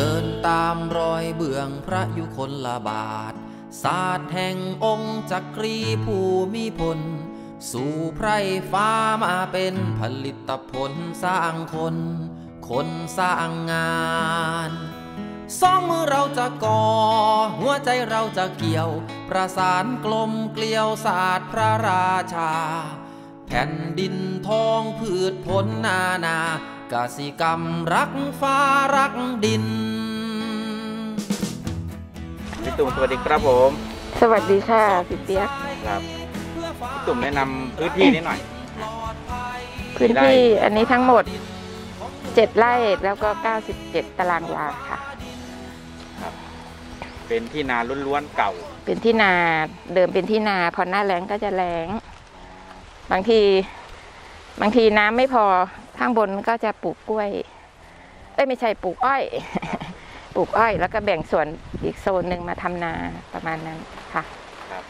ดินตามรอยเบื้องพระยุคลบาท ศาสตร์แห่งองค์จักรีผู้มีพล สู่ไพรฟ้ามาเป็นผลิตผลสร้างคน คนสร้างงานสองมือเราจะก่อ หัวใจเราจะเกี่ยว ประสานกลมเกลียวศาสตร์พระราชา แผ่นดินทองพืชผลนานากสิกรรมรักฟ้ารักดิน พี่ตุ่มสวัสดีครับผม สวัสดีค่ะพี่เปียกครับพี่ตุ่มแนะนำพื้นที่นิดหน่อย พื้นที่อันนี้ทั้งหมด7ไร่แล้วก็97ตารางวาค่ะ เป็นที่นาล้วนๆเก่าเป็นที่นาเดิมเป็นที่นาพอหน้าแล้งก็จะแล้ง บางที บางทีน้ำไม่พอข้างบนก็จะปลูกกล้วย เอ้ยไม่ใช่ปลูกอ้อย ปลูกอ้อย แล้วก็แบ่งส่วนอีกโซนหนึ่งมาทำนาประมาณนั้นค่ะครับ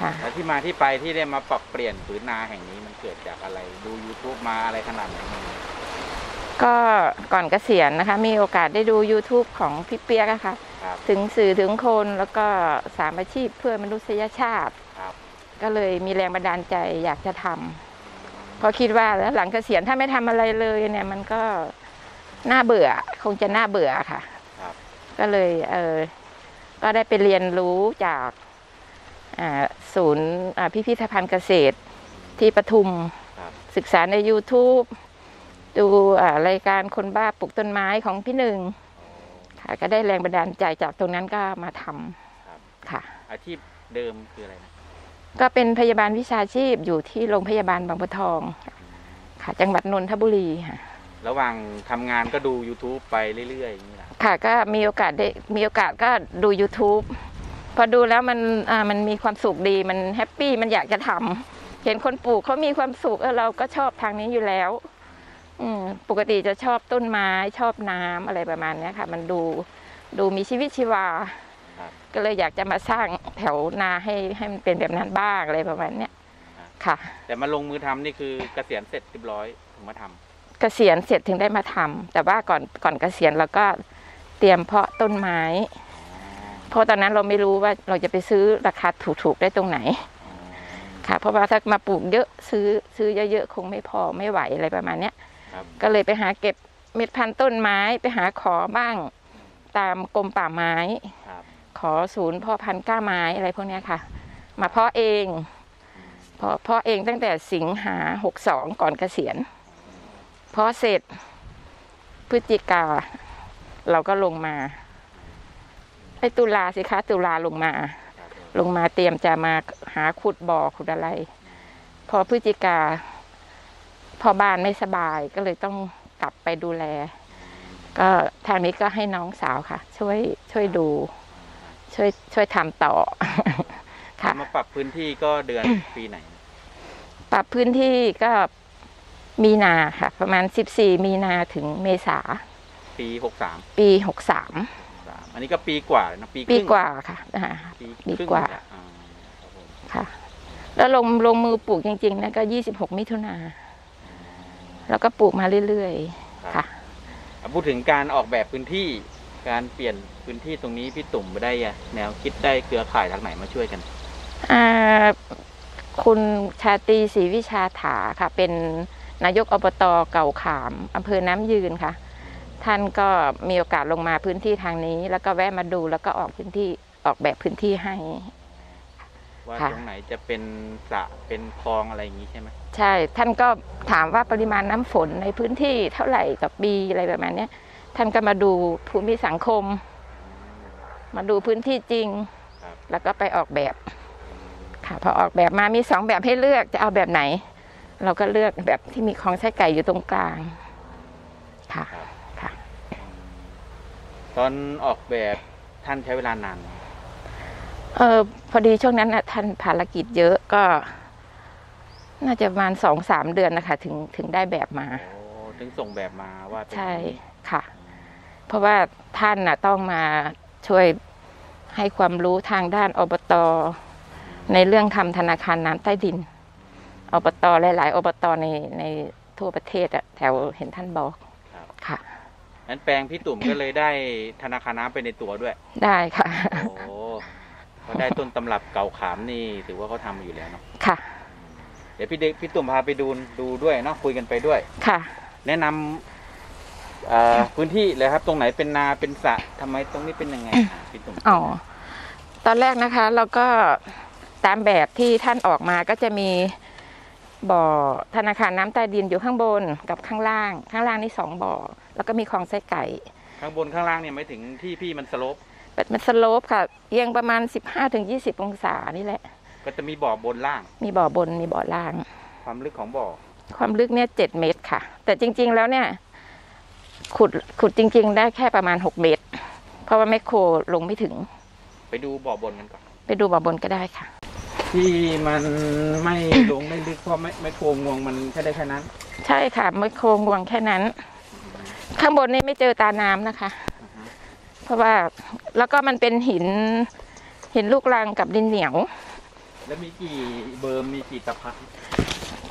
ค่ะแล้วที่มาที่ไปที่ได้มาปรับเปลี่ยนผืนนาแห่งนี้มันเกิดจากอะไรดู YouTube มาอะไรขนาดไหนก็ก่อนเกษียณนะคะ มีโอกาสได้ดู YouTube ของพี่เปียกอะค่ะครับถึงสื่อถึงคนแล้วก็สามอาชีพเพื่อมนุษยชาติครับก็เลยมีแรงบันดาลใจอยากจะทำเพราะคิดว่าแล้วหลังเกษียณถ้าไม่ทำอะไรเลยเนี่ยมันก็น่าเบื่อคงจะน่าเบื่อค่ะครับ ก็เลยเออก็ได้ไปเรียนรู้จากอ่าศูนย์อ่าพิพิธภัณฑ์เกษตรที่ปทุมครับศึกษาใน YouTube ดูอ่ารายการคนบ้าปลูกต้นไม้ของพี่หนึ่งค่ะก็ได้แรงบันดาลใจจากตรงนั้นก็มาทำค่ะ อาชีพเดิมคืออะไรนะก็เป็นพยาบาลวิชาชีพอยู่ที่โรงพยาบาลบางบัวทอง ค่ะ จังหวัดนนทบุรีค่ะ ระหว่างทำงานก็ดู YouTube ไปเรื่อยๆอย่างนี้แหละค่ะก็มีโอกาสได้มีโอกาสก็ดู YouTube พอดูแล้วมันอ่ามันมีความสุขดีมันแฮปปี้มันอยากจะทำเห็นคนปลูกเขามีความสุขเออเราก็ชอบทางนี้อยู่แล้ว อืมปกติจะชอบต้นไม้ชอบน้ำอะไรประมาณเนี้ยค่ะ มันดูดูมีชีวิตชีวาครับก็เลยอยากจะมาสร้างแถวนาให้ให้มันเป็นแบบนั้นบ้างอะไรประมาณเนี้ยค่ะ แต่มาลงมือทำนี่คือเกษียณเสร็จเรียบร้อยถึงมาทำ เกษียณเสร็จถึงได้มาทำแต่ว่าก่อนก่อนเกษียณเราก็เตรียมเพาะต้นไม้ เพราะตอนนั้นเราไม่รู้ว่าเราจะไปซื้อราคาถูกๆได้ตรงไหน ค่ะ เพราะว่าถ้ามาปลูกเยอะซื้อซื้อเยอะๆคงไม่พอไม่ไหวอะไรประมาณเนี้ยครับก็เลยไปหาเก็บเม็ดพันธุ์ต้นไม้ไปหาขอบ้าง ตามกรมป่าไม้ครับขอศูนย์เพ่อพันธุ์กล้าไม้อะไรพวกเนี้ยค่ะ มาเพาะเองเพาะเพาะเองตั้งแต่สิงหาหกสองก่อนเกษียณเพาะเสร็จพฤศจิกา เราก็ลงมาไอ้ตุลาสิคะ ตุลาลงมาครับลงมาเตรียมจะมาหาขุดบ่อขุดอะไร พอพฤศจิกา พอบ้านไม่สบายก็เลยต้องกลับไปดูแล ก็ทางนี้ก็ให้น้องสาวค่ะ ช่วยช่วยดู ช่วยช่วยทำต่อค่ะมาปรับพื้นที่ก็เดือนปีไหน ปรับพื้นที่ก็ มีนาค่ะ ประมาณ 14 มีนาถึงเมษาปีหกสามปี 63สามอันนี้ก็ปีกว่าแล้วนะปีคปีรึ่งกว่าค่ะอ่า ปีปีครึ่งกว่าแล้วอ่ครับผมค่ะ แล้วลงลงมือปลูกจริงๆนะก็ 26 มิถุนาแล้วก็ปลูกมาเรื่อยๆ ค่ะ อะพูดถึงการออกแบบพื้นที่การเปลี่ยนพื้นที่ตรงนี้พี่ตุ่มได้อะแนวคิดได้เครือข่ายทางไหนมาช่วยกัน อ่าคุณชาตรีศรีวิชาถาค่ะเป็น นายกอบตเก่าขามอำเภอน้ำยืนค่ะ ท่านก็มีโอกาสลงมาพื้นที่ทางนี้ แล้วก็แวะมาดูแล้วก็ออกพื้นที่ออกแบบพื้นที่ให้ ว่าค่ะ ตรงไหนจะเป็นสระเป็นคลองอะไรอย่างนี้ใช่ไหมใช่ ท่านก็ถามว่าปริมาณน้ำฝนในพื้นที่เท่าไหร่กับปีอะไรประมาณเนี้ยท่านก็มาดูภูมิสังคม มาดูพื้นที่จริง ครับแล้วก็ไปออกแบบค่ะพอออกแบบมามีสองแบบให้เลือกจะเอาแบบไหน เราก็เลือกแบบที่มีคลองไส้ไก่อยู่ตรงกลาง ค่ะค่ะ ตอนออกแบบท่านใช้เวลานานไหมเออพอดีช่วงนั้นนะท่านภารกิจเยอะก็ น่าจะประมาณสองสามเดือนนะคะ ถึงถึงได้แบบมา โอ้ถึงส่งแบบมาว่าเป็นใช่อย่างนี้ค่ะ เพราะว่าท่านน่ะต้องมาช่วยให้ความรู้ทางด้านอบต ในเรื่องทำธนาคารน้ำใต้ดิน อบตหลาย ๆ อบตในในทั่วประเทศอะแถวเห็นท่านบอกครับค่ะนั้นแปลงพี่ตุ่มก็เลยได้ธนาคารน้ำไปในตัวด้วย ได้ค่ะโอ้เขาได้ต้นตำรับเก่าขามนี่ถือว่าเขาทำอยู่แล้วเนาะค่ะ เดี๋ยวพี่เด็กพี่ตุ่มพาไปดูดูด้วยเนาะคุยกันไปด้วยค่ะ แนะนำเอ่อพื้นที่เลยครับ ตรงไหนเป็นนาเป็นสระทำไมตรงนี้เป็นยังไงอะพี่ตุ่มอ๋อตอนแรกนะคะ เราก็ตามแบบที่ท่านออกมาก็จะมี บ่อธนาคารน้ำใต้ดินอยู่ข้างบนกับข้างล่าง ข้างล่างนี่สองบ่อ แล้วก็มีคลองไส้ไก่ ข้างบนข้างล่างเนี่ยไม่ถึงที่พี่มันสโลปเป็นมันสโลปค่ะเอียงประมาณ 15-20 องศานี่แหละ ก็จะมีบ่อบนล่าง มีบ่อบนมีบ่อล่าง ความลึกของบ่อ ความลึกเนี่ยเจ็ดเมตรค่ะ แต่จริง ๆ แล้วเนี่ย ขุดขุดจริง ๆ ได้แค่ประมาณหกเมตร เพราะว่าแมคโครลงไม่ถึง ไปดูบ่อบนกันก่อน ไปดูบ่อบนก็ได้ค่ะ ที่มันไม่ลงไม่ลึกเพราะไม่ไม่โครงงวงมันแค่ได้แค่นั้น ใช่ค่ะแมคโครงวงแค่นั้น ข้างบนนี่ไม่เจอตาน้ำนะคะ เพราะว่าแล้วก็มันเป็นหินหินลูกรังกับดินเหนียว แล้วมีกี่ berm มีกี่ตะพัก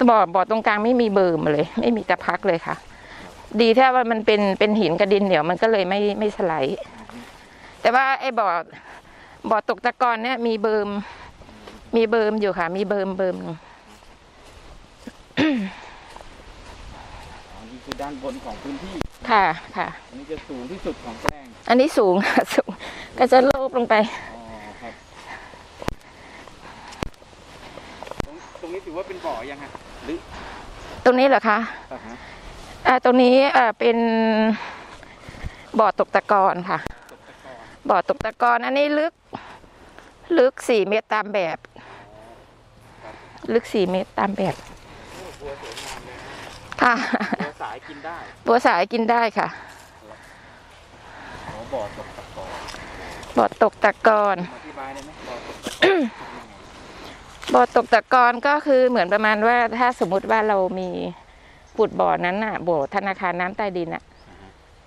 บ่อบ่อตรงกลางไม่มี berm เลย ไม่มีตะพักเลยค่ะ ดีแค่ว่ามันเป็นเป็นหินกับดินเหนียวมันก็เลยไม่ไม่สไลด์แต่ว่าไอ้บ่อบ่อตกตะกอนเนี่ยมี berm มี berm อยู่ค่ะ มี berm berm หนึ่งอันนี้คือด้านบนของพื้นที่ ค่ะ ค่ะ อันนี้จะสูงที่สุดของแปลงอันนี้สูงค่ะสูง ก็จะโลบลงไป อ๋อครับ ตรงตรงนี้ถือว่าเป็นบ่อยังฮะหรือตรงนี้เหรอคะอ่าฮะอ่าตรงนี้อ่าเป็นบ่อตกตะกอนค่ะ ตกตะกอนบ่อตกตะกอนอันนี้ลึก ลึกสี่เมตรตามแบบ ลึกสี่เมตรตามแบบโอ้บัวสวยงามเลยนะค่ะบัวสายกินได้บัวสายกินได้ค่ะอ๋อบ่อตกตะกอนบ่อตกตะกอนอธิบายได้ไหมบ่อตกตะกอนบ่อตกตะกอนก็คือเหมือนประมาณว่าถ้าสมมุติว่าเรามีขุดบ่อนั้นน่ะบ่อธนาคารน้ำใต้ดินอะ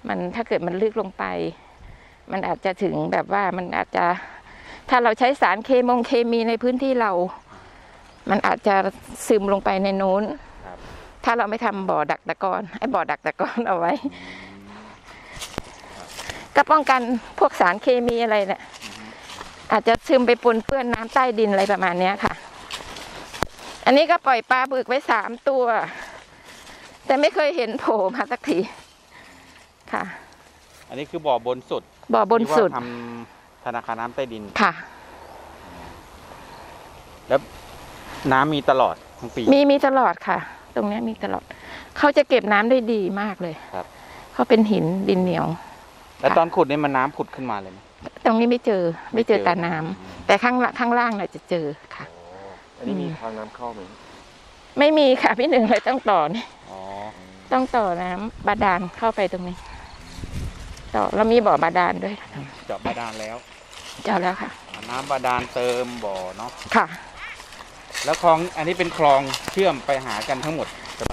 มันถ้าเกิดมันลึกลงไป มันอาจจะถึงแบบว่ามันอาจจะ ถ้าเราใช้สารเคมงเคมีในพื้นที่เรา มันอาจจะซึมลงไปในนู้นครับถ้าเราไม่ทำบ่อดักตะกอนไอ้บ่อดักตะกอนเอาไว้ ก็ป้องกันพวกสารเคมีอะไรเนี่ยอาจจะซึมไปปนเปื้อนน้ำใต้ดินอะไรประมาณเนี้ยค่ะ อันนี้ก็ปล่อยปลาบึกไว้สามตัว แต่ไม่เคยเห็นโผล่มาสักทีค่ะ อันนี้คือบ่อบนสุด บ่อบนสุดที่ว่าทำธนาคารน้ำใต้ดินค่ะ แล้ว น้ำมีตลอดทั้งปี มีมีตลอดค่ะ ตรงเนี้ยมีตลอด เขาจะเก็บน้ำได้ดีมากเลยครับ เขาเป็นหินดินเหนียว แล้วตอนขุดนี่มันน้ำผุดขึ้นมาเลยไหมตรงนี้ไม่เจอไม่เจอไม่เจอตาน้ำแต่ข้างล่างข้างล่างน่ะจะเจอค่ะ อันนี้มีทางน้ำเข้าไหมไม่มีค่ะพี่หนึ่งเลยต้องต่อนี่อ๋อต้องต่อน้ำบาดาลเข้าไปตรงนี้ ต่อแล้วมีบ่อบาดาลด้วยเจาะบาดาลแล้วเจาะแล้วค่ะ น้ำบาดาลเติมบ่อเนาะค่ะ แล้วคลองอันนี้เป็นคลองเชื่อมไปหากันทั้งหมด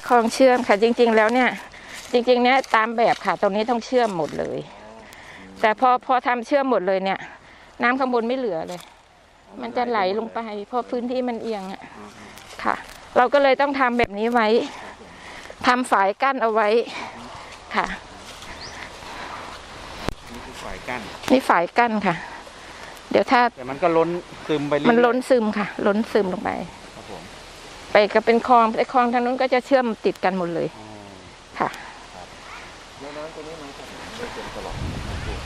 คลองเชื่อมค่ะจริง ๆ แล้วเนี่ย จริงๆเนี่ยตามแบบค่ะ ตรงนี้ต้องเชื่อมหมดเลย แต่พอพอทำเชื่อมหมดเลยเนี่ย น้ำข้างบนไม่เหลือเลย มันจะไหลลงไปเพราะพื้นที่มันเอียงอะค่ะ เราก็เลยต้องทำแบบนี้ไว้ทำฝายกั้นเอาไว้ค่ะนี่คือฝ่ายกั้นนี่ฝายกั้นค่ะเดี๋ยวถ้าแต่มันก็ล้นซึมไปเรื่อยๆมันล้นซึมค่ะ ล้นซึมลงไปครับผมไปก็เป็นคลองไอ้คลองทางนู้นก็จะเชื่อมติดกันหมดเลยอ๋อค่ะแล้วน้ำตัวนี้มาจากไหนได้เติมตลอด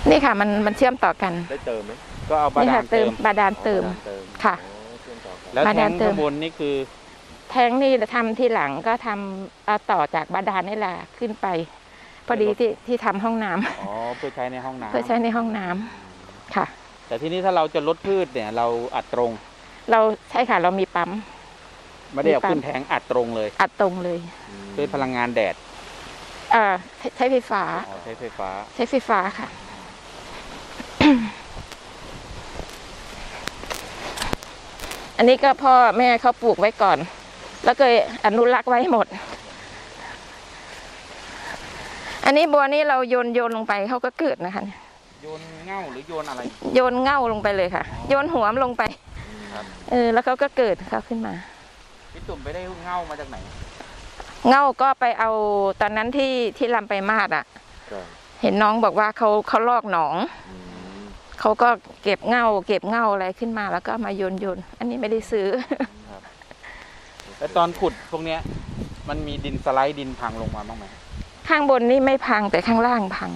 นี่ค่ะ มันมันเชื่อมต่อกันได้เติมไหมก็เอาบานี่ดาค่ะลเติเติมมบาดาลเติมอ๋อเติมค่ะอ๋อเชื่อมต่อกันแล้วบาแทดาลงเติมข้างบนนี่คือ แท้งนี่ทำที่หลังก็ทำเอาต่อจากบาดาลนี่แหละขึ้นไป พอดีที่ที่ทำห้องน้ำอ๋อเพื่อใช้ในห้องน้ำเพื่อใช้ในห้องน้ำค่ะ แต่ที่นี้ถ้าเราจะลดพืชเนี่ย เราอัดตรง เราใช่ค่ะเรามีปั๊มไม่ได้เอามีปั๊มขึ้นแทงอัดตรงเลย อัดตรงเลยด้วยพลังงานแดดเอ่อใช้ใช้ไฟฟ้าอ๋อใช้ไฟฟ้า ใช้ไฟฟ้าค่ะ อันนี้ก็พ่อแม่เขาปลูกไว้ก่อน แล้วก็อนุรักษ์ไว้หมด อันนี้บัวนี่เราโยนโยนลงไปเขาก็เกิดนะคะ โยนเง่าหรือโยนอะไร โยนเง่าลงไปเลยค่ะ โยนหัวมันลงไปครับ เออแล้วเขาก็เกิดเขาขึ้นมาพี่ตุ่มไปได้เง่ามาจากไหน เง่าก็ไปเอาตอนนั้นที่ที่ลำไปมาดอะครับเห็นน้องบอกว่าเขาเขาลอกหนองอืมเขาก็เก็บเง่า เก็บเง่าอะไรขึ้นมาแล้วก็เอามาโยนโยนอันนี้ไม่ได้ซื้อแล้วตอนขุดพวกเนี้ย มันมีดินสไลด์ดินพังลงมาบ้างไหมข้างบนนี่ไม่พังแต่ข้างล่างพัง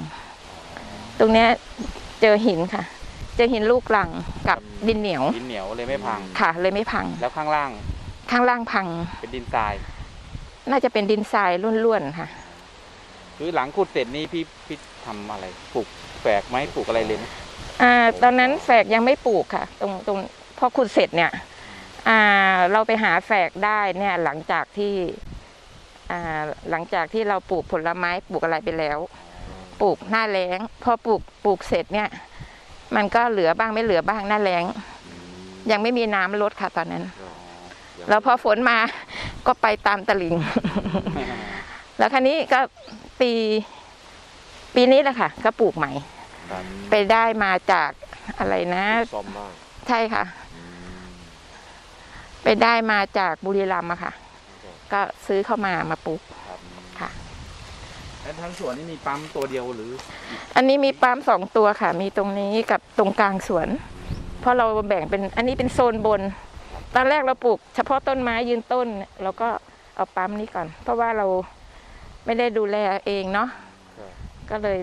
ตรงเนี้ยเจอหินค่ะ เจอหินลูกลังกับดินเหนียว ดินเหนียวเลยไม่พัง ค่ะ เลยไม่พัง แล้วข้างล่าง ข้างล่างพัง เป็นดินทราย น่าจะเป็นดินทรายล้วนๆค่ะ คือหลังขุดเสร็จนี่พี่พี่ทำอะไร ปลูกแฝกไหมปลูกอะไรเลยไหมอ่า ตอนนั้นแฝกยังไม่ปลูกค่ะ ตรงตรงพอขุดเสร็จเนี่ย อ่า เราไปหาแฝกได้เนี่ยหลังจากที่ อ่า หลังจากที่เราปลูกผลไม้ปลูกอะไรไปแล้ว ปลูกหน้าแล้ง พอปลูกปลูกเสร็จเนี่ย มันก็เหลือบ้างไม่เหลือบ้างหน้าแล้ง ยังไม่มีน้ำลดค่ะตอนนั้นอ๋อยังแล้วพอฝนมาก็ไปตามตลิ่ง แล้วคราวนี้ก็ปี ปีนี้แหละค่ะ ก็ปลูกใหม่ครับไปได้มาจากอะไรนะซ่อมบ้างใช่ค่ะอืมไปได้มาจากบุรีรัมย์อะค่ะ ก็ซื้อเข้ามามาปลูกครับค่ะ แล้วทั้งสวนนี่มีปั๊มตัวเดียวหรือ อันนี้มีปั๊มสองตัวค่ะ มีตรงนี้กับตรงกลางสวน เพราะเราแบ่งเป็นอันนี้เป็นโซนบน ตอนแรกเราปลูก เฉพาะต้นไม้ยืนต้นเราก็เอาปั๊มนี้ก่อน เพราะว่าเราไม่ได้ดูแลเองเนาะครับก็เลย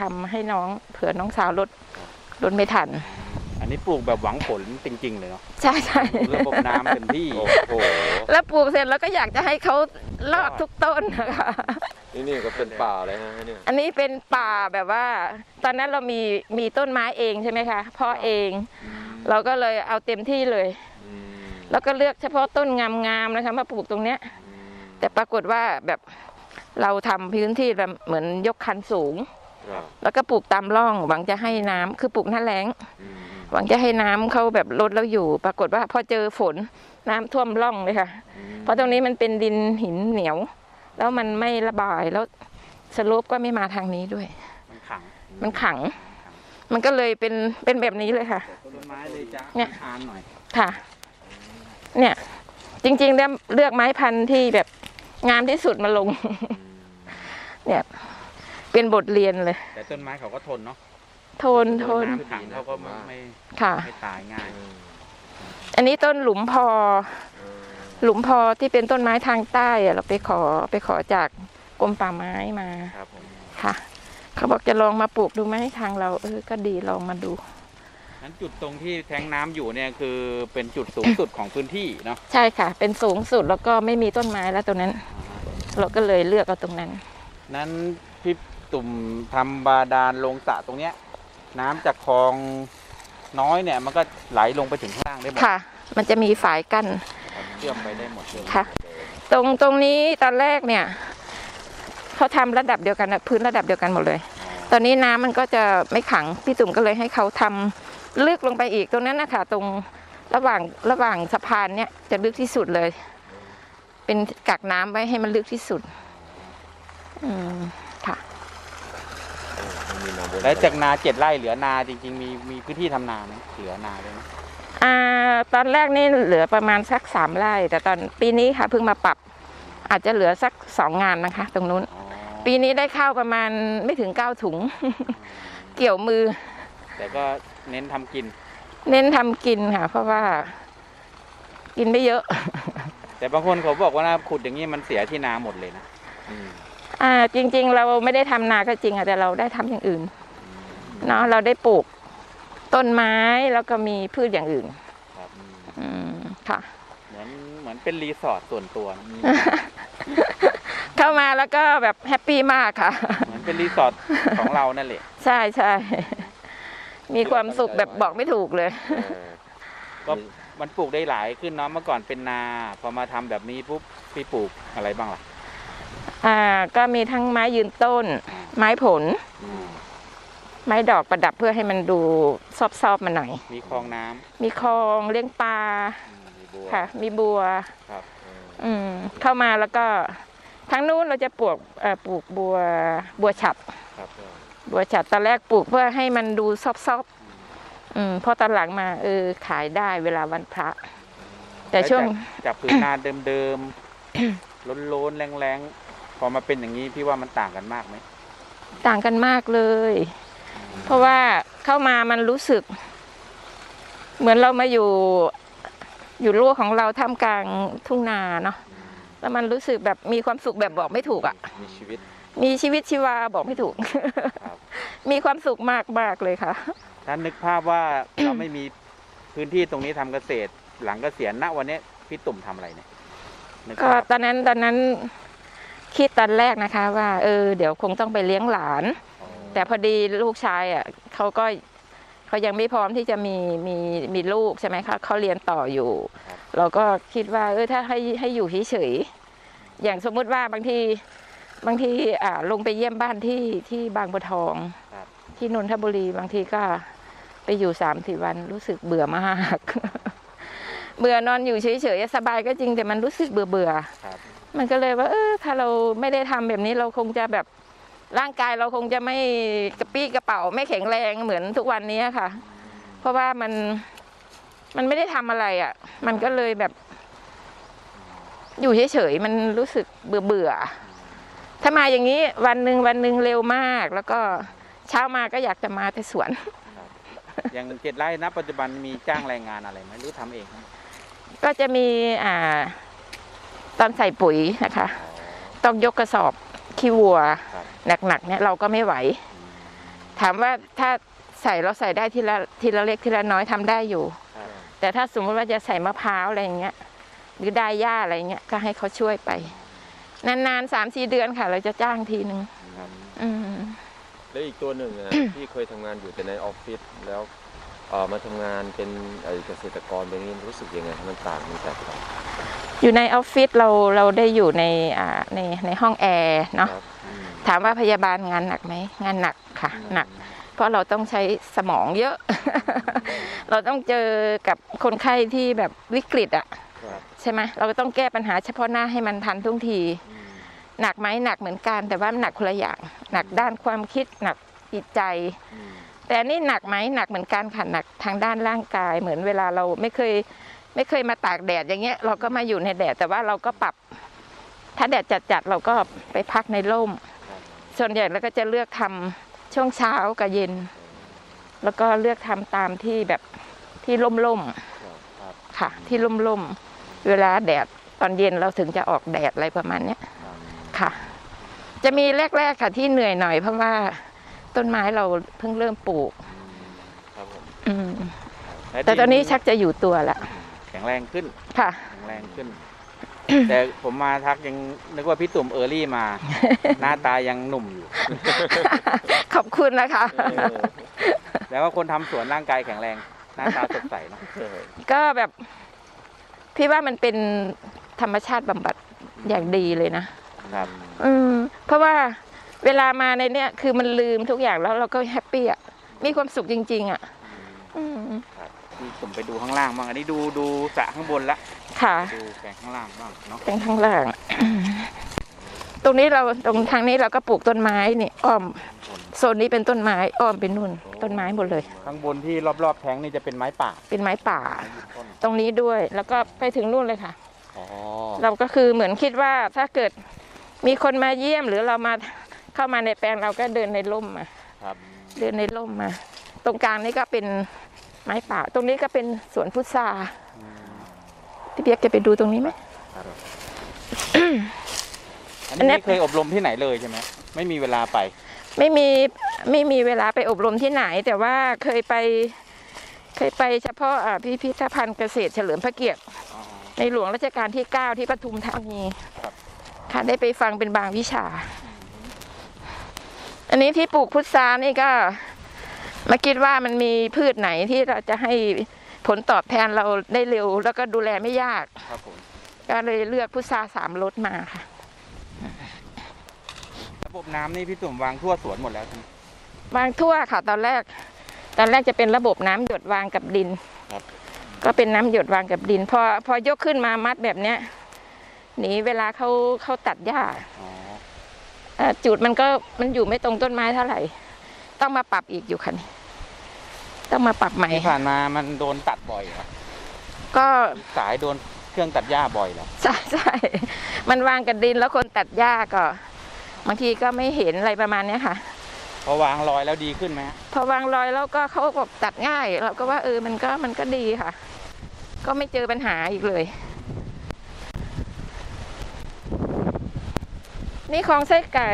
ทำให้น้องเผื่อน้องสาวลดลดไม่ทัน อันนี้ปลูกแบบหวังผลจริง ๆ เลยเนาะใช่ใช่ระบบน้ำเต็มที่ โอ้โห แล้วปลูกเสร็จแล้วก็อยากจะให้เขารอดทุกต้นนะคะนี่นี่ก็เป็นป่าเลยฮะเนี่ยอันนี้เป็นป่าแบบว่า ตอนนั้นเรามีมีต้นไม้เองใช่ไหมคะเพ่อเอง เราก็เลยเอาเต็มที่เลยอืมแล้วก็เลือกเฉพาะต้นงามๆนะคะมาปลูกตรงเนี้ยอืมแต่ปรากฏว่าแบบเราทำพื้นที่แบบเหมือนยกคันสูงครับแล้วก็ปลูกตามร่องหวังจะให้น้ำคือปลูกหน้าแล้งอืม หวังจะให้น้ำเขาแบบลดแล้วอยู่ ปรากฏว่าพอเจอฝนน้ำท่วมร่องเลยค่ะ เพราะตรงนี้มันเป็นดินหินเหนียว แล้วมันไม่ระบายแล้วสโลปก็ไม่มาทางนี้ด้วย มันขัง มันขัง มันก็เลยเป็นเป็นแบบนี้เลยค่ะต้นไม้เลยจ้ะเนี่ยทานหน่อยค่ะ เนี่ย จริงๆแล้วเลือกไม้พันธุ์ที่แบบงามที่สุดมาลง เนี่ย เป็นบทเรียนเลย แต่ต้นไม้เขาก็ทนเนาะโทนโทนน้ำขังเขาก็ไม่ไม่ค่ะ ไม่ตายง่ายอืมอันนี้ต้นหลุมพอเออหลุมพอที่เป็นต้นไม้ทางใต้อะเราไปขอไปขอจากกรมป่าไม้มาครับผมค่ะ เขาบอกจะลองมาปลูกดูไหมทางเราเออก็ดีลองมาดูนั้นจุดตรงที่แทงน้ำอยู่เนี่ยคือเป็นจุดสูงสุดของพื้นที่เนาะใช่ค่ะ เป็นสูงสุดแล้วก็ไม่มีต้นไม้แล้วตรงนั้น เราก็เลยเลือกเอาตรงนั้น นั้นพี่ตุ่มทำบาดาลลงสระตรงเนี้ย น้ำจากคลองน้อยเนี่ยมันก็ไหลลงไปถึงข้างล่างได้หมดค่ะ มันจะมีฝายกั้นเชื่อมไปได้หมดเลยค่ะ ตรงตรงนี้ตอนแรกเนี่ยเขาทำระดับเดียวกันนะพื้นระดับเดียวกันหมดเลย ตอนนี้น้ำมันก็จะไม่ขังพี่ตุ่มก็เลยให้เขาทำลึกลงไปอีกตรงนั้นนะคะตรงระหว่างระหว่างสะพานเนี่ยจะลึกที่สุดเลย เป็นกักน้ำไว้ให้มันลึกที่สุด อืมค่ะ มันมีน้ำวนแล้วจากนาเจ็ดไร่เหลือนาจริง ๆ มีมีพื้นที่ทำนาไหมเหลือนาด้วยไหมอ่าตอนแรกนี่เหลือประมาณสักสามไร่ แต่ตอนปีนี้ค่ะเพิ่งมาปรับ อาจจะเหลือสักสองงานนะคะ ตรงนู้น อ๋อปีนี้ได้ข้าวประมาณไม่ถึงเก้าถุง เกี่ยวมือ แต่ก็เน้นทำกิน เน้นทำกินค่ะ เพราะว่า กินไม่เยอะ แต่บางคนเขาบอกว่านะขุดอย่างนี้มันเสียที่นาหมดเลยนะอืม อ่าจริง ๆ เราไม่ได้ทำนาก็จริงอะแต่เราได้ทำอย่างอื่นเนาะเราได้ปลูกต้นไม้แล้วก็มีพืชอย่างอื่นครับอืมค่ะเหมือนเหมือนเป็นรีสอร์ทส่วนตัวนะเข้ามาแล้วก็แบบ happy มากค่ะ เหมือนเป็นรีสอร์ทของเรานั่นแหละใช่ใช่มีความสุขแบบบอกไม่ถูกเลยเออก็มันปลูกได้หลายขึ้นเนาะเมื่อก่อนเป็นนา พอมาทำแบบนี้ปุ๊บพี่ปลูกอะไรบ้างล่ะ อ่าก็มีทั้งไม้ยืนต้น ไม้ผลอืมไม้ดอกประดับเพื่อให้มันดูซอบๆมาหน่อย มีคลองน้ำมีคลองเลี้ยงปลามีบัวค่ะ มีบัว ครับเอออืมเข้ามาแล้วก็ทางนู้นเราจะปลูกเอ่อปลูกบัวบัวฉับ ครับบัวฉับตอนแรกปลูกเพื่อให้มันดูซอบๆอืมพอตอนหลังมาเออขายได้เวลาวันพระ แต่ช่วงล้วจากจากผืนนาเดิมๆ ล้นๆ แรงๆ พอมาเป็นอย่างนี้พี่ว่ามันต่างกันมากไหมต่างกันมากเลย เพราะว่าเข้ามามันรู้สึก เหมือนเรามาอยู่อยู่รั้วของเราท่ามกลางทุ่งนาเนาะแล้วมันรู้สึกแบบมีความสุขแบบบอกไม่ถูกอะ่ะ มีชีวิต มีชีวิตชีวาบอกไม่ถูกครับมีความสุขมากมากๆเลยค่ะถ้านึกภาพว่าเราไม่มีพื้นที่ตรงนี้ทำเกษตร หลังเกษียณณวันนี้พี่ตุ่มทำอะไรเนี่ยนึกก็ภาพตอนนั้นตอนนั้น คิดตอนแรกนะคะ ว่า เออ เดี๋ยวคงต้องไปเลี้ยงหลาน แต่พอดีลูกชายอะเขาก็เขายังไม่พร้อมที่จะมีมีมีลูกใช่ไหมคะเขาเรียนต่ออยู่ เราก็คิดว่า เออถ้าให้ให้อยู่เฉยๆอย่างสมมุติว่าบางทีบางทีอ่าลงไปเยี่ยมบ้านที่ที่บางบัวทองครับที่นนทบุรีบางทีก็ไปอยู่สามสี่วันรู้สึกเบื่อมาก เบื่อนอนอยู่เฉยๆสบายก็จริงแต่มันรู้สึกเบื่อเบื่อๆครับมันก็เลยว่า เออถ้าเราไม่ได้ทำแบบนี้เราคงจะแบบร่างกายเราคงจะไม่กระปี้กระเป๋าไม่แข็งแรงเหมือนทุกวันนี้ค่ะ เพราะว่ามันมันไม่ได้ทำอะไรอะ่ะ มันก็เลยแบบ อยู่เฉยๆมันรู้สึกเบื่อเบื่อๆถ้ามาอย่างนี้วันหนึ่งวันหนึ่งเร็วมาก แล้วก็เช้ามาก็อยากจะมาแต่สวนอย่างเจ็ดไร่ณปัจจุบันมีจ้างแรงงานอะไรไหมหรือทำเองครับ ก็จะมีอ่าตอนใส่ปุ๋ยนะคะ ต้องยกกระสอบขี้วัวครับหนักๆเนี่ยเราก็ไม่ไหว ถามว่าถ้าใส่เราใส่ได้ทีละทีละเล็กทีละน้อยทำได้อยู่ครับแต่ถ้าสมมติว่าจะใส่มะพร้าวอะไรอย่างเงี้ยหรือได้หญ้าอะไรเงี้ยก็ให้เขาช่วยไป นานๆสามสี่เดือนค่ะ เราจะจ้างทีหนึ่งครับอืมแล้วอีกตัวหนึ่งอะที่เคยทำงานอยู่แต่ในออฟฟิศแล้ว เอ่อมาทำงานเป็นไอ้เกษตรกรแบบนี้รู้สึกยังไงมันต่างมันแตกต่างอยู่ในออฟฟิศเราเราได้อยู่ในอ่าในในห้องแอร์เนาะครับอืมถามว่าพยาบาลงานหนักไหมงานหนักค่ะหนัก เพราะเราต้องใช้สมองเยอะ เราต้องเจอกับคนไข้ที่แบบวิกฤตอะครับใช่ไหมเราก็ต้องแก้ปัญหาเฉพาะหน้าให้มันทันทุกทีอืมหนักไหมหนักเหมือนกัน แต่ว่ามันหนักคนละอย่างหนักด้านความคิดหนักจิตใจอืม แต่อันนี่หนักไหมหนักเหมือนกันค่ะหนักทางด้านร่างกาย เหมือนเวลาเราไม่เคยไม่เคยมาตากแดดอย่างเงี้ย เราก็มาอยู่ในแดดแต่ว่าเราก็ปรับ ถ้าแดดจัดๆเราก็ไปพักในร่ม ส่วนใหญ่เราก็จะเลือกทำช่วงเช้ากับเย็น แล้วก็เลือกทำตามที่แบบที่ร่มๆค่ะ ที่ร่มๆเวลาแดดตอนเย็นเราถึงจะออกแดดอะไรประมาณเนี้ยค่ะ จะมีแรกๆค่ะที่เหนื่อยหน่อยเพราะว่า ต้นไม้เราเพิ่งเริ่มปลูกอืมครับผมอืมและแต่ตอนนี้ชักจะอยู่ตัวละแข็งแรงขึ้น ค่ะ แข็งแรงขึ้น แต่ผมมาทักยังนึกว่าพี่ตุ่ม early มา หน้าตายังหนุ่มอยู่ ขอบคุณนะคะ เออแล้วก็คนทำสวนร่างกายแข็งแรง หน้าตาสดใสเนอะเออก็แบบ พี่ว่ามันเป็นธรรมชาติบำบัดอย่างดีเลยนะ ครับ อืมเพราะว่า เวลามาในเนี้ยคือมันลืมทุกอย่างแล้วเราก็ happy อะมีความสุขจริง ๆ อะ อืมพี่ตุ่มไปดูข้างล่างบ้างอันนี้ดูดูสระข้างบนละค่ะดูแปลงข้างล่างบ้างเนาะเป็นข้างล่าง ตรงนี้เราตรงทางนี้เราก็ปลูกต้นไม้นี่อ้อมโซนนี้เป็นต้นไม้อ้อมเป็นนู่น ต้นไม้หมดเลย ข้างบนที่รอบๆแทงนี่จะเป็นไม้ป่าเป็นไม้ป่าไม้ยืนต้นตรงนี้ด้วยแล้วก็ไปถึงนู่นเลยค่ะ อ๋อเราก็คือเหมือนคิดว่าถ้าเกิดมีคนมาเยี่ยมหรือเรามา เข้ามาในแปลงเราก็เดินในร่มมาครับเดินในร่มมา ตรงกลางนี่ก็เป็นไม้ป่า ตรงนี้ก็เป็นสวนพุทราพี่เปียกจะไปดูตรงนี้ไหมอันอันเนี้นี้ยไม่เคยอบรมที่ไหนเลยใช่ไหมไม่มีเวลาไป ไม่มีไม่มีเวลาไปอบรมที่ไหน แต่ว่าเคยไป เคยไปเฉพาะอ่าพิพิธภัณฑ์เกษตรเฉลิมพระเกียรติอ๋อในหลวงรัชกาลที่ 9 ที่ปทุมธานีครับค่ะได้ไปฟังเป็นบางวิชา อันนี้ที่ปลูกพุทรานี่ก็มาคิดว่ามันมีพืชไหนที่เราจะให้ผลตอบแทนเราได้เร็ว แล้วก็ดูแลไม่ยากครับผมก็เลยเลือกพุทราสามรสมาค่ะ ระบบน้ำนี่พี่ตุ่มวางทั่วสวนหมดแล้วใช่ไหม วางทั่วค่ะ ตอนแรก ตอนแรกจะเป็นระบบน้ำหยดวางกับดินครับ ก็เป็นน้ำหยดวางกับดิน พอพอยกขึ้นมามัดแบบเนี้ยหนีเวลาเขาเขาตัดหญ้า อ๋อเอ่อ จุดมันก็มันอยู่ไม่ตรงต้นไม้เท่าไหร่ ต้องมาปรับอีกอยู่ค่ะนี่ต้องมาปรับใหม่ที่ผ่านมามันโดนตัดบ่อยครับก็สายโดนเครื่องตัดหญ้าบ่อยแล้วใช่ใช่มันวางกับดินแล้วคนตัดหญ้าก็บางทีก็ไม่เห็นอะไรประมาณเนี้ยค่ะ พอวางรอยแล้วดีขึ้นไหมฮะพอวางรอยแล้วก็เขาบอกตัดง่าย เราก็ว่าเออมันก็มันก็ดีค่ะ ก็ไม่เจอปัญหาอีกเลย นี่คลองไส้ไก่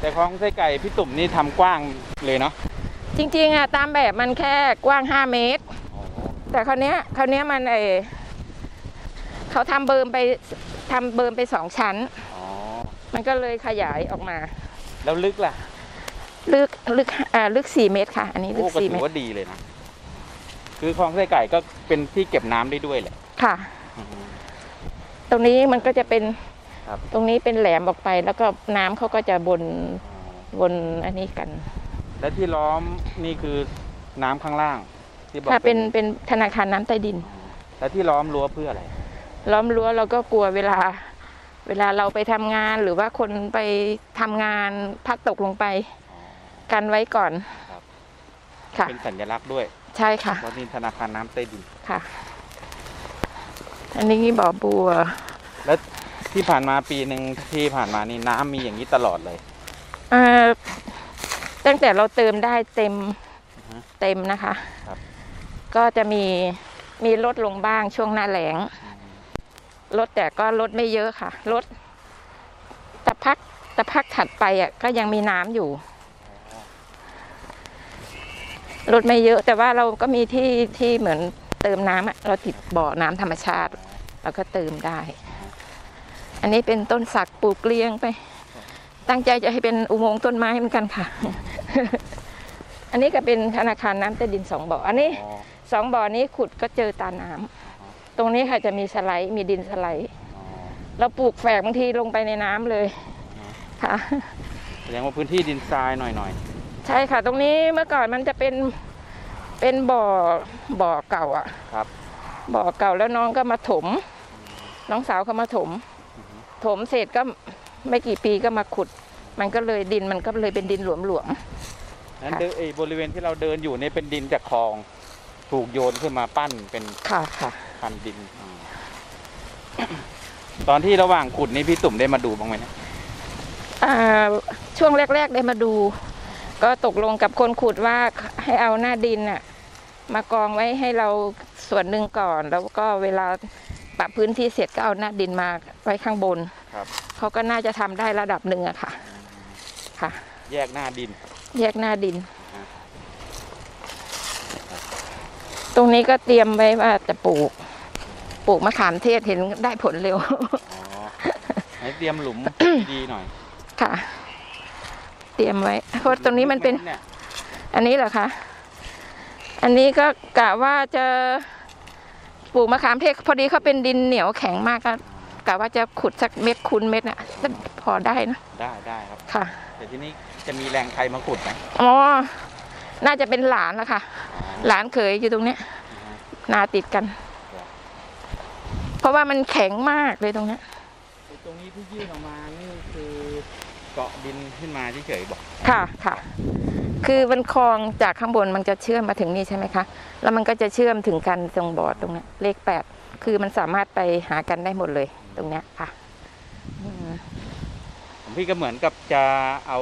แต่ของไส้ไก่พี่ตุ่มนี่ทำกว้างเลยเนาะจริงๆอะตามแบบมันแค่กว้าง 5 เมตร แต่คราวเนี้ยคราวเนี้ยมันเออเขาทำเบิร์มไปทำเบิร์มไปสองชั้น อ๋อ มันก็เลยขยายออกมา แล้วลึกล่ะลึกลึกอ่าลึกสี่เมตรค่ะ อันนี้ลึโอ้กก็สี่ถืเมอตรว่าดีเลยนะ คือคลองไส้ไก่ก็เป็นที่เก็บน้ำได้ด้วยแหละค่ะอืมตรงนี้มันก็จะเป็น ครับตรงนี้เป็นแหลมออกไป แล้วก็น้ำเขาก็จะบนบนอันนี้กัน และที่ล้อมนี่คือน้ำข้างล่าง ที่บอกค่ะเป็นเป็นธนาคารน้ำใต้ดิน และที่ล้อมรั้วเพื่ออะไร ล้อมรั้วเราก็กลัวเวลา เวลาเราไปทำงานหรือว่าคนไปทำงานพัดตกลงไป กันไว้ก่อนครับ ค่ะ เป็นสัญลักษณ์ด้วยใช่ค่ะเพราะนี่ธนาคารน้ำใต้ดิน ค่ะ อันนี้บ่อบัว แล้ว ที่ผ่านมาปีหนึ่งที่ผ่านมานี่น้ำมีอย่างนี้ตลอดเลย เอ่อตั้งแต่เราเติมได้เต็มอือฮะเต็มนะคะครับ ก็จะมีมีลดลงบ้างช่วงหน้าแล้งลดแต่ก็ลดไม่เยอะค่ะลดแต่พักแต่พักถัดไปอะก็ยังมีน้ำอยู่ลดไม่เยอะ แต่ว่าเราก็มีที่ที่เหมือนเติมน้ำอะเราติดบ่อน้ำธรรมชาติ เราก็เติมได้ อันนี้เป็นต้นสักปลูกเลี้ยงไป ตั้งใจจะให้เป็นอุโมงค์ต้นไม้เหมือนกันค่ะ อันนี้ก็เป็นธนาคารน้ำใต้ดินสองบ่อ อันนี้อ๋อสองบ่อนี้ขุดก็เจอตาน้ำตรงนี้ค่ะจะมีสไลด์มีดินสไลด์อ๋อเราปลูกแฝกบางทีลงไปในน้ำเลยค่ะแสดงว่าพื้นที่ดินทรายหน่อยใช่ค่ะ ตรงนี้เมื่อก่อนมันจะเป็นเป็นบ่อบ่อเก่าอะๆครับ บ่อเก่าแล้วน้องก็มาถม น้องสาวเขามาถม ถมเสร็จก็ไม่กี่ปีก็มาขุด มันก็เลยดินมันก็เลยเป็นดินหลวมนั้นค่ะเดินเอ้ยบริเวณที่เราเดินอยู่เนี่ยเป็นดินจากคลอง ถูกโยนขึ้นมาปั้นเป็นๆค่ะค่ะพันดินอ่าตอนที่ระหว่างขุดนี่พี่ตุ่มได้มาดูบ้างไหมเนะอ่าช่วงแรก ๆได้มาดู ก็ตกลงกับคนขุดว่าให้เอาหน้าดินน่ะมากองไว้ให้เราส่วนหนึ่งก่อน แล้วก็เวลา ปรับพื้นที่เสร็จก็เอาหน้าดินมาไว้ข้างบนครับเขาก็น่าจะทำได้ระดับหนึ่งอะค่ะ ค่ะ แยกหน้าดิน แยกหน้าดินอ่าตรงนี้ก็เตรียมไว้ว่าจะปลูก ปลูกมะขามเทศเห็นได้ผลเร็วอ๋อให้เตรียมหลุมดีๆหน่อย ค่ะ เตรียมไว้เพราะตรงนี้มันเป็นเนี่ยอันนี้เหรอคะ อันนี้ก็กะว่าจะ ปลูกมะขามเทศพอดีเขาเป็นดินเหนียวแข็งมากก็กะว่าจะขุดสักเม็ดคูณเม็ดน่ะก็พอได้นะ ได้ได้ครับ ค่ะ แต่ที่นี้จะมีแรงใครมาขุดไหมอ๋อ น่าจะเป็นหลานละค่ะ หลานเขยอยู่ตรงเนี้ยนาติดกัน เพราะว่ามันแข็งมากเลยตรงเนี้ยตรงนี้ที่ยื่นออกมานี่คือเกาะดินขึ้นมาเฉยๆบอก ค่ะค่ะ คือมันคลองจากข้างบนมันจะเชื่อมมาถึงนี่ใช่ไหมคะ แล้วมันก็จะเชื่อมถึงกันตรงบอร์ดตรงเนี้ยเลขแปดคือมันสามารถไปหากันได้หมดเลยตรงเนี้ยค่ะอืมของพี่ก็เหมือนกับจะเอา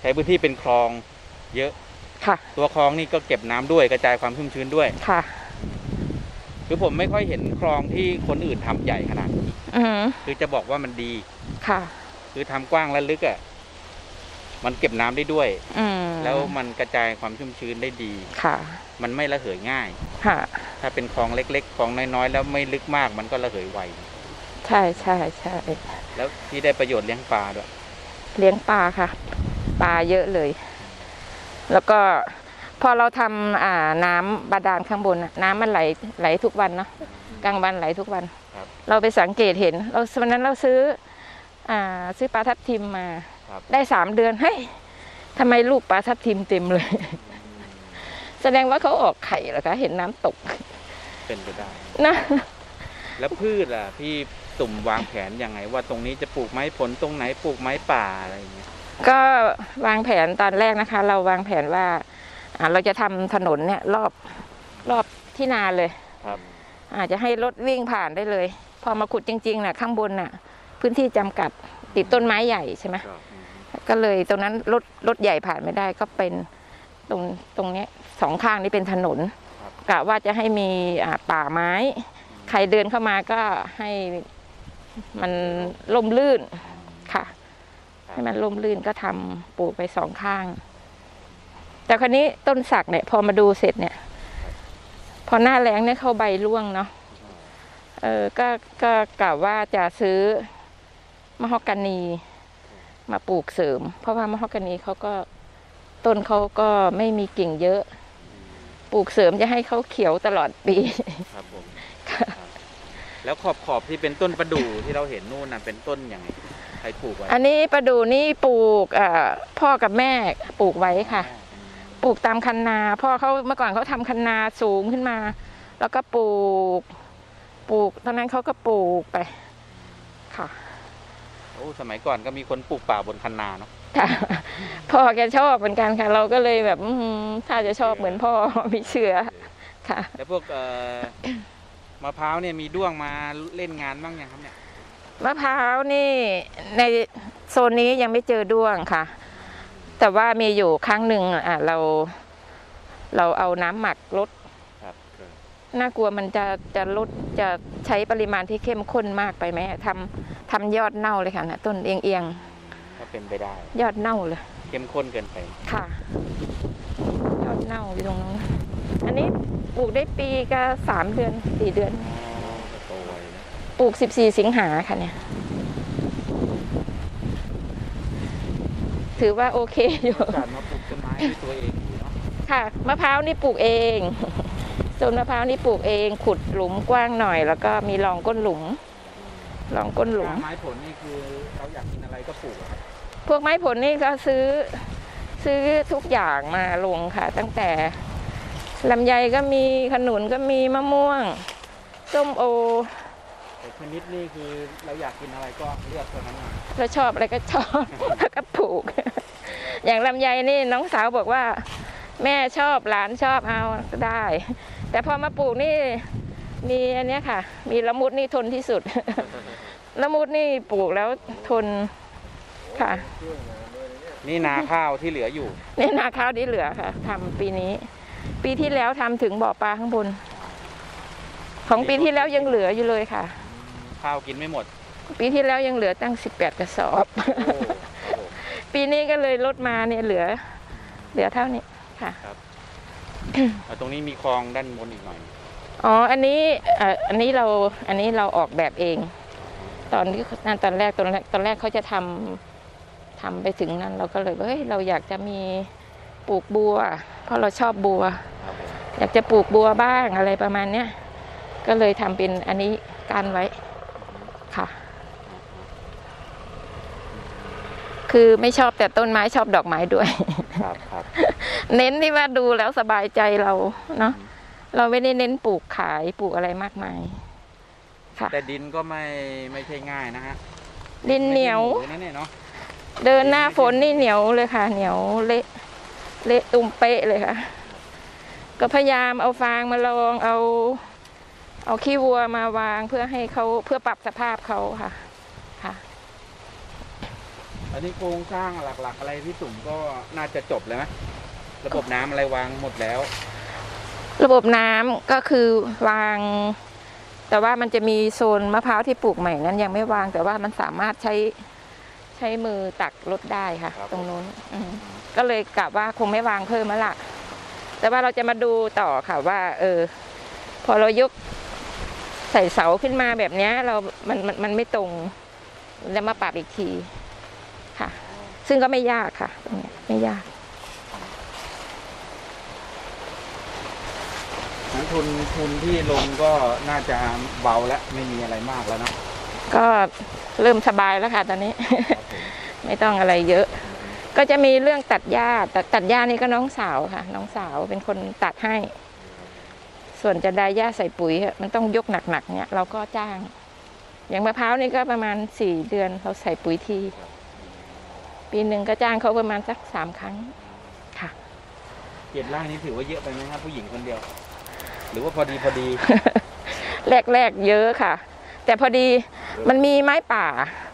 ใช้พื้นที่เป็นคลองเยอะค่ะ ตัวคลองนี่ก็เก็บน้ำด้วยกระจายความชุ่มชื้นด้วยค่ะ คือผมไม่ค่อยเห็นคลองที่คนอื่นทำใหญ่ขนาดนี้อืมคือจะบอกว่ามันดีค่ะ คือทำกว้างและลึกอะ มันเก็บน้ำได้ด้วยอืมแล้วมันกระจายความชุ่มชื้นได้ดี ค่ะ มันไม่ระเหยง่าย ค่ะ ถ้าเป็นคลองเล็กๆ คลองน้อยๆ แล้วไม่ลึกมาก มันก็ระเหยไว ใช่ใช่ใช่ แล้วที่ได้ประโยชน์เลี้ยงปลาด้วย เลี้ยงปลาค่ะ ปลาเยอะเลย แล้วก็พอเราทำอ่าน้ำบาดาลข้างบนน่ะน้ำมันไหลไหลทุกวันเนาะ กลางวันไหลทุกวันครับเราไปสังเกตเห็น เราวันนั้นเราซื้อ อ่า ซื้อปลาทับทิมมาครับ ได้สามเดือนเฮ้ยทำไมลูกปลาทับทิมเต็มเลย แสดงว่าเขาออกไข่เหรอคะเห็นน้ำตก เป็นไปได้นะแล้วพืชล่ะ พี่ตุ่มวางแผนยังไง ว่าตรงนี้จะปลูกไม้ผลตรงไหนปลูกไม้ป่าอะไรอย่างเงี้ยก็วางแผนตอนแรกนะคะ เราวางแผนว่าอ่าเราจะทำถนนเนี่ย รอบรอบที่นาเลยครับ อาจจะให้รถวิ่งผ่านได้เลย พอมาขุดจริงๆน่ะ ข้างบนน่ะ พื้นที่จำกัดติดต้นไม้ใหญ่ใช่ไหมครับ ก็เลยตรงนั้นรถรถใหญ่ผ่านไม่ได้ก็เป็นตรงตรงเนี้ยสองข้างนี้เป็นถนนครับกะว่าจะให้มีอ่าป่าไม้ ใครเดินเข้ามาก็ให้มันล่มลื่นค่ะ ให้มันล่มลื่นก็ทำปลูกไปสองข้าง แต่คราวนี้ต้นสักเนี่ย พอมาดูเสร็จเนี่ย พอหน้าแล้งเนี่ยเข้าใบร่วงเนาะเออก็ก็กะว่าจะซื้อมะฮอกกานี มาปลูกเสริม เพราะว่ามะฮอกกานีเขาก็ต้นเขาก็ไม่มีกิ่งเยอะ ปลูกเสริมจะให้เขาเขียวตลอดปี ครับผมครับแล้วขอบขอบที่เป็นต้นประดู่ที่เราเห็นนู่นน่ะเป็นต้นอย่างไงใครปลูกไว้อันนี้ประดูนี่ปลูกเอ่อพ่อกับแม่ปลูกไว้ค่ะ ปลูกตามคันนาพ่อเขาเมื่อก่อนเขาทำคันนาสูงขึ้นมา แล้วก็ปลูก ปลูกตอนนั้นเขาก็ปลูกไป ค่ะ โอ้สมัยก่อนก็มีคนปลูกป่าบนคันนาเนาะค่ะพ่อแกชอบเหมือนกันค่ะ เราก็เลยแบบอืมถ้าจะชอบเหมือนพ่อมีเชื่อค่ะ แล้วพวกเอ่อมะพร้าวเนี่ยมีด้วงมาเล่นงานบ้างยังครับเนี่ยมะพร้าวนี่ในโซนนี้ยังไม่เจอด้วงค่ะ แต่ว่ามีอยู่ครั้งหนึ่งอะเรา เราเอาน้ำหมักลดครับ น่ากลัวมันจะจะลดจะใช้ปริมาณที่เข้มข้นมากไปไหมทำทำยอดเน่าเลยค่ะนะต้นเอียงเอียงก็เป็นไปได้ๆยอดเน่าเลย เข้มข้นเกินไป ค่ะ ยอดเน่าอยู่ตรงนั้นอันนี้ปลูกได้ปีก็สามเดือนสี่เดือนโตไวนะปลูกสิบสี่สิงหาค่ะเนี่ย ถือว่าโอเคอยู่การมาปลูกต้นไม้ด้วยตัวเองอยู่เนาะค่ะมะพร้าวนี่ปลูกเอง ต้นมะพร้าวนี่ปลูกเองขุดหลุมกว้างหน่อย แล้วก็มีรองก้นหลุมรองก้นหลุม ไม้ผลนี่คือเราอยากกินอะไรก็ปลูกอะครับพวกไม้ผลนี่ก็ซื้อซื้อทุกอย่างมาลงค่ะ ตั้งแต่ลำไยก็มีขนุนก็มีมะม่วงส้มโอ แต่ชนิดนี่คือเราอยากกินอะไรก็เลือกตัวนั้นมาเราชอบอะไรก็ชอบ แล้วก็ปลูก อย่างลำไยนี่น้องสาวบอกว่า แม่ชอบหลานชอบเอาก็ได้ แต่พอมาปลูกนี่มีอันเนี้ยค่ะ มีละมุดนี่ทนที่สุด ละมุดนี่ปลูกแล้วทนค่ะ นี่นาข้าวที่เหลืออยู่นี่นาข้าวที่เหลือค่ะทำปีนี้ ปีที่แล้วทำถึงบ่อปลาข้างบน ของปีที่แล้วยังเหลืออยู่เลยค่ะ ข้าวกินไม่หมด ปีที่แล้วยังเหลือตั้งสิบแปดกระสอบโอ้ครับผมปีนี้ก็เลยลดมาเนี่ยเหลือ เหลือเท่านี้ค่ะเอา ตรงนี้มีคลองด้านบนอีกหน่อย อ๋อ อันนี้เอ่ออันนี้เราอันนี้เราออกแบบเอง ตอนที่นั่นตอนแรกตอนแรกตอนแรกเขาจะทำทำไปถึงนั้น เราก็เลยว่าเฮ้ยเราอยากจะมีปลูกบัว เพราะเราชอบบัวครับผมอยากจะปลูกบัวบ้างอะไรประมาณเนี้ยก็เลยทำเป็นอันนี้กันไว้ค่ะ คือไม่ชอบแต่ต้นไม้ชอบดอกไม้ด้วย ครับครับเน้นที่ว่าดูแล้วสบายใจเราเนาะเราไม่ได้เน้นปลูกขายปลูกอะไรมากมายค่ะ แต่ดินก็ไม่ไม่ใช่ง่ายนะฮะดินเหนียวไม่ใช่หมูนะเนี่ยเนาะเดินหน้าฝนนี่เหนียวเลยค่ะ เหนียวเละเละตุ้มเป๊ะเลยค่ะ ก็พยายามเอาฟางมาลองเอา เอาขี้วัวมาวางเพื่อให้เขาเพื่อปรับสภาพเขาค่ะค่ะ อันนี้โครงสร้างหลัก ๆ อะไรพี่ตุ่มก็น่าจะจบเลยไหมระบบน้ำอะไรวางหมดแล้ว ระบบน้ำก็คือวาง แต่ว่ามันจะมีโซนมะพร้าวที่ปลูกใหม่นั้นยังไม่วางแต่ว่ามันสามารถใช้ใช้มือตักรถได้ค่ะ ครับ ตรงนู้นอืมก็เลยกะว่าคงไม่วางเพิ่มแล้วล่ะ แต่ว่าเราจะมาดูต่อค่ะว่า เออ พอเรายกใส่เสาขึ้นมาแบบเนี้ย เรามันมันมันไม่ตรง แล้วมาปรับอีกทีค่ะ ซึ่งก็ไม่ยากค่ะตรงเนี้ยไม่ยากนักทุนทุนที่ลงก็น่าจะเบาแล้วไม่มีอะไรมากแล้วเนาะก็เริ่มสบายแล้วค่ะตอนนี้ ไม่ต้องอะไรเยอะ ก็จะมีเรื่องตัดหญ้าตัดตัดหญ้านี่ก็น้องสาวค่ะ น้องสาวเป็นคนตัดให้ ส่วนจะได้หญ้าใส่ปุ๋ยอะมันต้องยกหนักๆเนี่ยเราก็จ้าง อย่างมะพร้าวนี่ก็ประมาณสี่เดือนเราใส่ปุ๋ยที ปีหนึ่งก็จ้างเขาประมาณสักสามครั้งค่ะเกียรติร่างนี้ถือว่าเยอะไปไหมครับผู้หญิงคนเดียว หรือว่าพอดีพอดี แรกๆเยอะค่ะ แต่พอดีมันมีไม้ป่า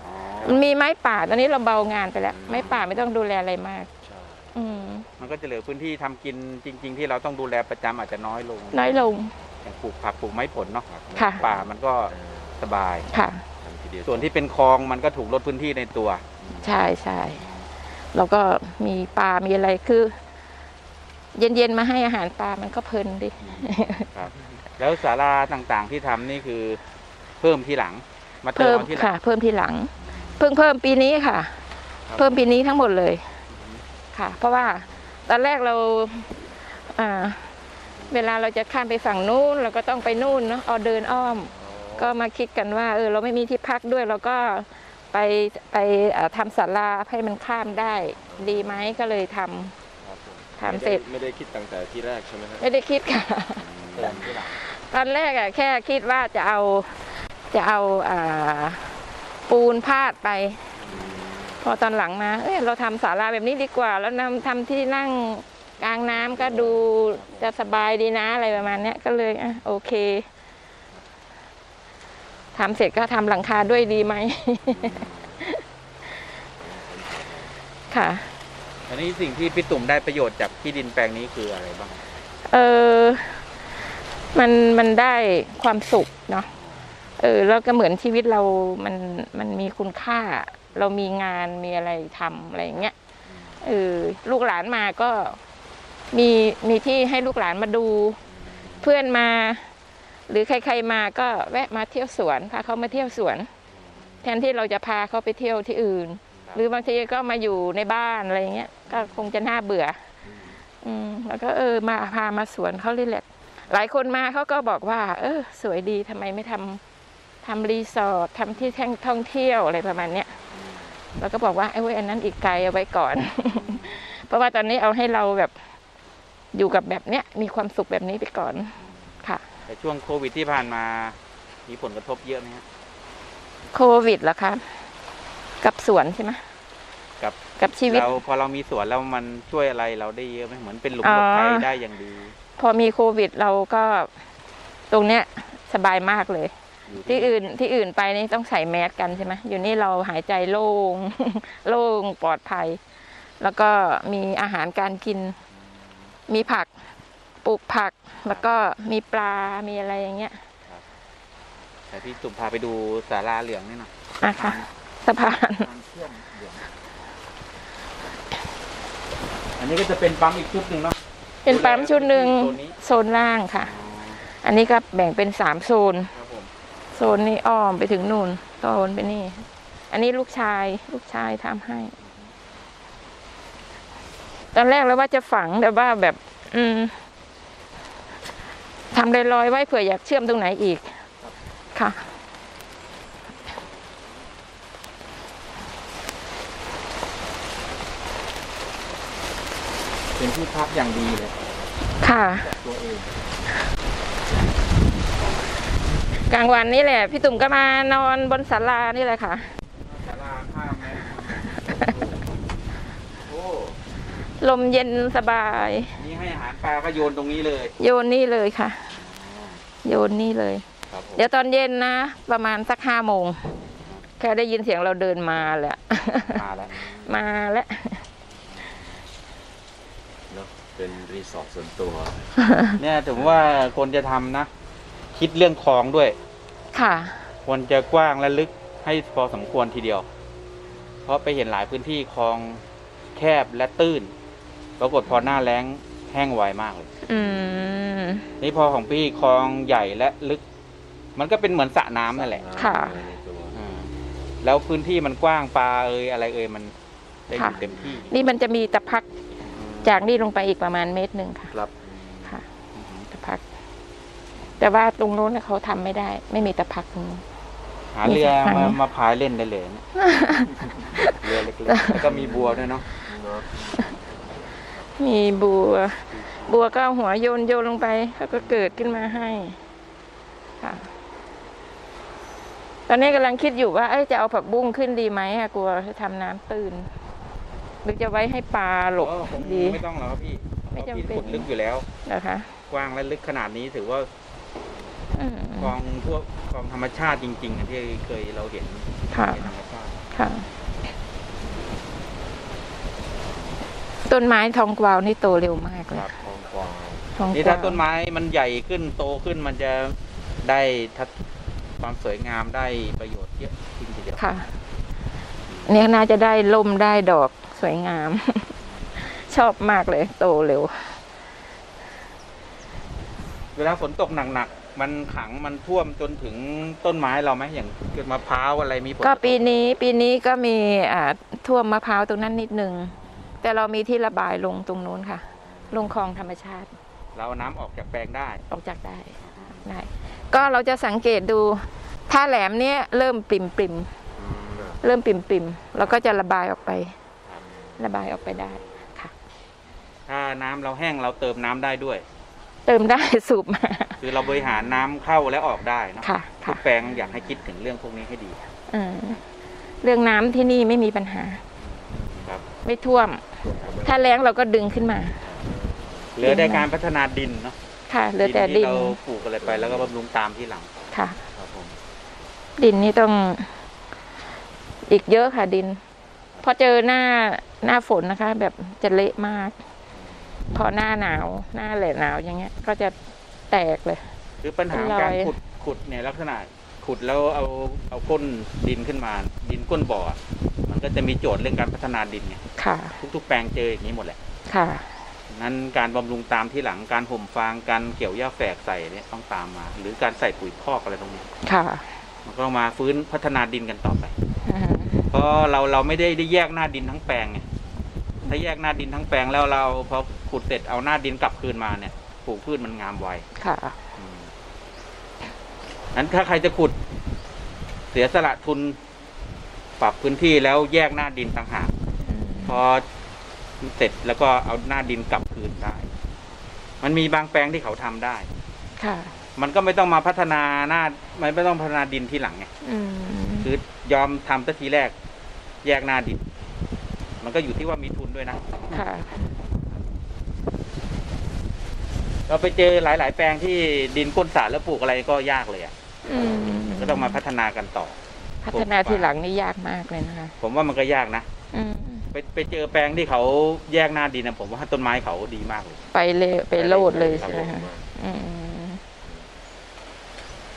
อ๋อมันมีไม้ป่าตอนนี้เราเบางานไปแล้ว ไม้ป่าไม่ต้องดูแลอะไรมากใช่อืมมันก็จะเหลือพื้นที่ทำกินจริง ๆ ที่เราต้องดูแลประจำอาจจะน้อยลง น้อยลงอย่างปลูกผักปลูกไม้ผลเนาะค่ะป่ามันก็เออสบายค่ะทำทีเดียวส่วนที่เป็นคลองมันก็ถูกลดพื้นที่ในตัว ใช่ใช่ แล้วก็มีปลา มีอะไรคือ เย็นๆมาให้อาหารปลามันก็เพลินดิ ครับ แล้วศาลาต่างๆที่ทำนี่คือเพิ่มทีหลัง มาเติมเพิ่มเอาที่หลัง ค่ะ เพิ่มทีหลัง เพิ่งเพิ่มปีนี้ค่ะ ครับ เพิ่มปีนี้ทั้งหมดเลย ค่ะ เพราะว่าตอนแรกเราอ่าเวลาเราจะข้ามไปฝั่งนู้น เราก็ต้องไปนู่นเนาะเอาเดินอ้อม ก็มาคิดกันว่า เออ เราไม่มีที่พักด้วยเราก็ ไปไปเอ่อทำศาลาให้มันข้ามได้ ดีไหมก็เลยทำครับผมทำเสร็จไม่ได้ไม่ได้คิดตั้งแต่ที่แรกใช่ไหมฮะไม่ได้คิดค่ะเติมที่หลังตอนแรกอะแค่คิดว่าจะเอาจะเอาอ่าปูนพาดไป พอตอนหลังมาเอ้ยเราทำศาลาแบบนี้ดีกว่า แล้วนำทำที่นั่งกลางน้ำก็ดูจะสบายดีนะอะไรประมาณเนี้ยก็เลยอะโอเค ทำเสร็จก็ทำหลังคาด้วยดีไหม ค่ะ อันนี้สิ่งที่พี่ตุ่มได้ประโยชน์จากที่ดินแปลงนี้คืออะไรบ้าง เออ มันมันได้ความสุขเนาะ เออ แล้วก็เหมือนชีวิตเรา มันมันมีคุณค่า เรามีงานมีอะไรทำอะไรอย่างเงี้ย เออ ลูกหลานมาก็มีมีที่ให้ลูกหลานมาดู เพื่อนมา หรือใครๆมาก็แวะมาเที่ยวสวนพาเขามาเที่ยวสวน แทนที่เราจะพาเขาไปเที่ยวที่อื่น หรือบางทีก็มาอยู่ในบ้านอะไรเงี้ยก็คงจะน่าเบื่อ อืมแล้วก็เออมาพามาสวนเขารีแลกหลายคนมาเขาก็บอกว่า เออ สวยดีทำไมไม่ทำทำรีสอร์ททำที่แท่งท่องเที่ยวอะไรประมาณเนี้ยแล้วก็บอกว่าไอ้เว้ยอันนั้นอีกไกลเอาไว้ก่อน เพราะว่าตอนนี้เอาให้เราแบบอยู่กับแบบเนี้ยมีความสุขแบบนี้ไปก่อน แต่ช่วงโควิดที่ผ่านมามีผลกระทบเยอะไหมฮะโควิดเหรอคะ กับสวนใช่ไหมกับกับชีวิตเราพอเรามีสวนแล้วมันช่วยอะไรเราได้เยอะไหมเหมือนเป็นหลุมอ๋หอลบภัยได้อย่างดี พอมีโควิดเราก็ตรงเนี้ยสบายมากเลยอยู่ที่อื่นที่อื่นไปนี่ต้องใส่แมสกันใช่ไหมอยู่นี่เราหายใจโล่งโล่งปลอดภัย แล้วก็มีอาหารการกิน มีผักป ลูกผักแล้วก็มีปลา มีอะไรอย่างเงี้ยแต่พี่ตุ่มพาไปดูศาลาเหลืองนี่หน่อยอะค่ะสะพานทางเชื่อมเหลืองอันนี้ก็จะเป็นปั๊มอีกชุดหนึ่งเนาะเป็นปั๊มชุดหนึ่งโซนนี้โซนล่างค่ะ อันนี้ก็แบ่งเป็นสามโซนครับผมโซนนี้อ้อมไปถึงนู่นโซนไปนี่ อันนี้ลูกชายลูกชายทำให้ ตอนแรกแล้วว่าจะฝังแต่ว่าแบบ อืม ทำลอยๆไว้เผื่ออยากเชื่อมตรงไหนอีกค่ะเป็นที่พักอย่างดีเลย ค่ะ ตัวเอง กลางวันนี่แหละ พี่ตุ่มก็มานอนบนศาลานี่แหละค่ะ ศาลาข้างไหมโอ้ ลมเย็นสบาย นี่ให้อาหารปลาก็โยนตรงนี้เลยโยนนี่เลยค่ะ โยนนี่เลย ครับผมเดี๋ยวตอนเย็นนะ ประมาณสักห้าโมงแค่ได้ยินเสียงเราเดินมาแหละ มาแล้วมาแล้ว เนาะเป็นรีสอร์ทส่วนตัวเนี่ยถึงว่าคนจะทำนะ คิดเรื่องคลองด้วย ค่ะ ควรจะกว้างและลึกให้พอสมควรทีเดียว เพราะไปเห็นหลายพื้นที่คลองแคบและตื้น ปรากฏพอหน้าแล้งแห้งไวมากเลย อืม นี่พอของพี่คลองใหญ่และลึก มันก็เป็นเหมือนสระน้ำนั่นแหละค่ะในตัวอ่าแล้วพื้นที่มันกว้างปลาเอยอะไรเอยมันได้อยู่ค่ะ เต็มที่นี่มันจะมีตะพักจากนี่ลงไปอีกประมาณเมตรหนึ่งค่ะครับ ค่ะตะพัก แต่ว่าตรงโน้นน่ะเขาทำไม่ได้ ไม่มีตะพักตรงนู้น หาเรือมีสะพานมาไหม มาพายเล่นได้เลยเนี่ยเรือเล็กๆแล้วก็มีบัวด้วยเนาะ เนาะ มีบัว บัวก็เอาหัวโยนโยนลงไปเขาก็เกิดขึ้นมาให้ค่ะตอนนี้กำลังคิดอยู่ว่าเอ้ยจะเอาผักบุ้งขึ้นดีไหมอะกลัวจะทำน้ำตื้นหรือจะไว้ให้ปลาหลบโอ้ผมดีไม่ต้องหรอกครับพี่ไม่เพราะจำพี่เป็นขุดลึกอยู่แล้วนะคะกว้างและลึกขนาดนี้ถือว่าอืมคลองพวกคลองธรรมชาติจริงๆอะที่เคยเราเห็นค่ะในธรรมชาติค่ะ ค่ะ ต้นไม้ทองกวาวนี่โตเร็วมากเลยครับทองกวาวทองกวาวนี่ถ้าต้นไม้มันใหญ่ขึ้นโตขึ้นมันจะได้ทัศความสวยงามได้ประโยชน์เยอะขึ้นทีเดียวค่ะ เนี่ยน่าจะได้ลมได้ดอกสวยงาม ชอบมากเลย โตเร็ว เวลาฝนตกหนักๆมันขังมันท่วมจนถึงต้นไม้เราไหมอย่างเกิดมะพร้าวอะไรมีผลก็ปีนี้ปีนี้ก็มีอ่าท่วมมะพร้าวตรงนั้นนิดนึง แต่เรามีที่ระบายลงตรงนู้นค่ะ ลงคลองธรรมชาติ เราเอาน้ำออกจากแปลงได้ ออกจากได้ได้ ก็เราจะสังเกตดู ถ้าแหลมเนี้ยเริ่มปริมปริมเริ่มปริมปริมเราก็จะระบายออกไป ระบายออกไปได้ค่ะถ้าน้ำเราแห้งเราเติมน้ำได้ด้วย เติมได้ สูบมาคือเราบริหารน้ำเข้าและออกได้เนอะค่ะทุค่ะกแปลงอยากให้คิดถึงเรื่องพวกนี้ให้ดี เออเรื่องน้ำที่นี่ไม่มีปัญหาครับ ไม่ท่วม ถ้าแล้งเราก็ดึงขึ้นมา เหลือแต่การพัฒนาดินเนาะค่ะเหลือแต่ดิที่นเราปลูกอะไรไปแล้วก็บำรุงตามที่หลังค่ะครับผมดินนี่ต้อง อีกเยอะค่ะดินพอเจอหน้าหน้าฝนนะคะ แบบจะเละมาก พอหน้าหนาวหน้าแหละหนาวอย่างเงี้ย ก็จะแตกเลย คือปัญหาเป็นรอยการขุดขุดเนี่ยลักษณะ ขุดแล้วเอาเอาก้นดินขึ้นมา ดินก้นบ่อ มันก็จะมีโจทย์เรื่องการพัฒนาดินไงค่ะ ทุกๆ แปลงเจออย่างนี้หมดแหละค่ะนั้นการบำรุงตามที่หลังการห่มฟางการเกี่ยวหญ้าแฝกใส่เนี่ยต้องตามมา หรือการใส่ปุ๋ยคอกอะไรตรงนี้ค่ะ มันก็มาฟื้นพัฒนาดินกันต่อไปอืมเพราะเราเราไม่ได้ได้แยกหน้าดินทั้งแปลงไงถ้าแยกหน้าดินทั้งแปลงแล้วเราพอขุดเสร็จเอาหน้าดินกลับคืนมาเนี่ยปลูกพืชมันงามไวค่ะอืม นั้นถ้าใครจะขุดเสียสละทุนปรับพื้นที่แล้วแยกหน้าดินต่างหากอืมพอเสร็จแล้วก็เอาหน้าดินกลับคืนได้ มันมีบางแปลงที่เขาทำได้ ค่ะ มันก็ไม่ต้องมาพัฒนาหน้ามันไม่ต้องพัฒนาดินทีหลังไงอืมคือยอมทำตั้งทีแรก แยกหน้าดิน มันก็อยู่ที่ว่ามีทุนด้วยนะค่ะเราไปเจอหลาย ๆ แปลงที่ดินก้นสระแล้วปลูกอะไรก็ยากเลยอะอืม ก็ต้องมาพัฒนากันต่อ พัฒนาทีหลังนี่ยากมากเลยนะคะ ผมว่ามันก็ยากนะอืมไปไปเจอแปลงที่เขาแยกหน้าดินนะผมว่าต้นไม้เขาดีมากเลย ไปเลยไปโลดเลยครับใช่ไหมคะอืม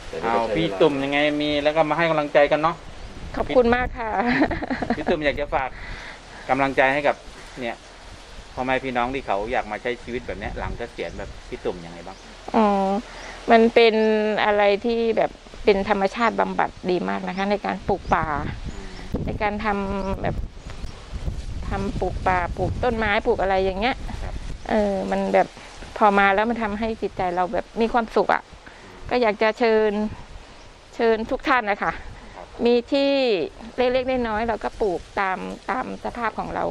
แต่นี่เอาก็ใช้พี่เวลาตุ่มยังไงมีแล้วก็มาให้กำลังใจกันเนาะขอบคุณมากค่ะ พี่ตุ่มอยากจะฝากกำลังใจให้กับ เนี่ยพ่อแม่พี่น้องที่เขาอยากมาใช้ชีวิตแบบเนี้ยหลังเกษียณแบบพี่ตุ่มยังไงบ้างอ๋อ มันเป็นอะไรที่แบบเป็นธรรมชาติบำบัดดีมากนะคะ ในการปลูกป่า ในการทำแบบทำปลูกป่าปลูกต้นไม้ปลูกอะไรอย่างเงี้ยครับเออมันแบบพอมาแล้วมันทำให้จิตใจเราแบบมีความสุขอะ่ะ ก็อยากจะเชิญเชิญทุกท่านนะคะมีที่เล็กๆน้อยๆเราก็ปลูกตามตามสภาพของเรา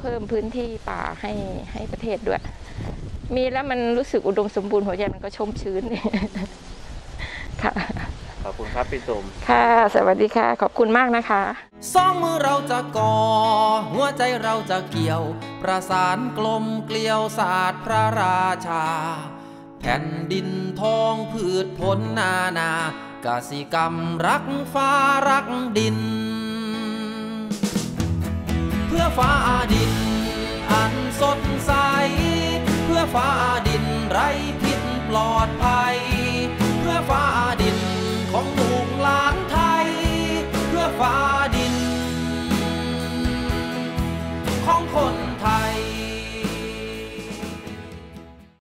เพิ่มพื้นที่ป่าให้ให้ประเทศด้วย มีแล้วมันรู้สึกอุดมสมบูรณ์หัวใจมันก็ชุ่มชื้นค่ะขอบคุณครับพี่ตุ่มค่ะ สวัสดีค่ะ ขอบคุณมากนะคะสองมือเราจะก่อ หัวใจเราจะเกี่ยว ประสานกลมเกลียวศาสตร์พระราชา แผ่นดินทองพืชผลนานากสิกรรมรักฟ้ารักดิน เพื่อฟ้าดิน อันสดใสเพื่ื่อฟ้าดินไร้พิษปลอดภัย เพื่อฟ้าดินของลูกหลานไทย เพื่อฟ้าดิน ของคนไทย